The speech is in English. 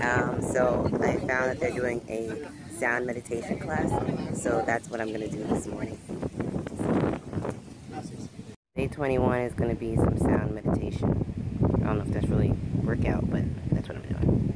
Um, so I found that they're doing a sound meditation class. So that's what I'm going to do this morning. Day 21 is going to be some sound meditation. I don't know if that's really workout, but that's what I'm doing.